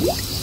What?